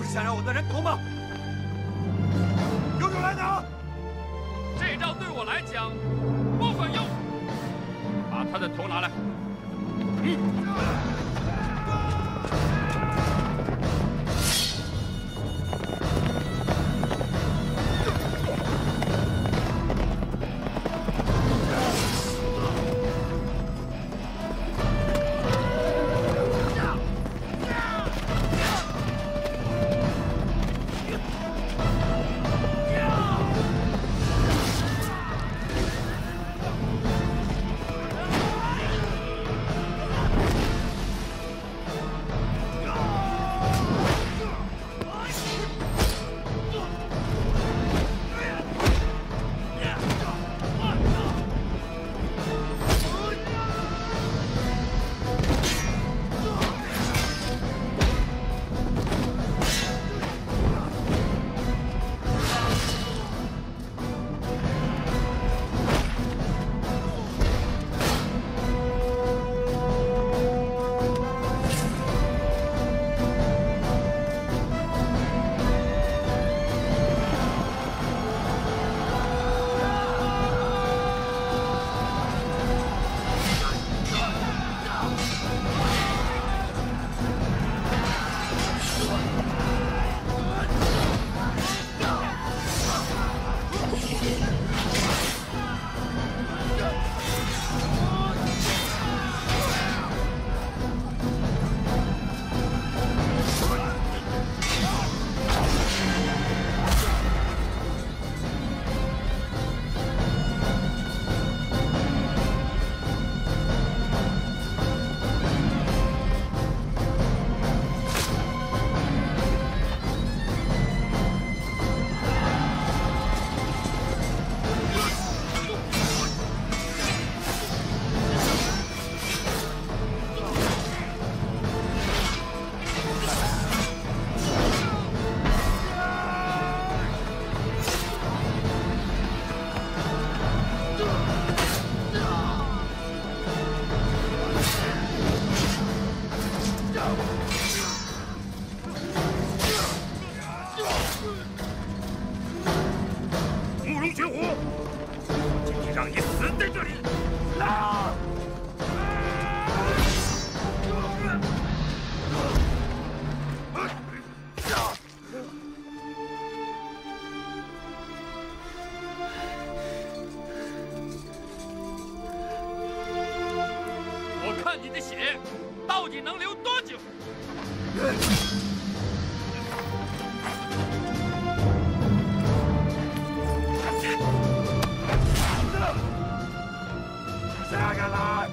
不是想让我的人头吗？有种来拿！这招对我来讲不管用，把他的头拿来。嗯。玄虎，我今天让你死在这里。我看你的血到底能流多久。来！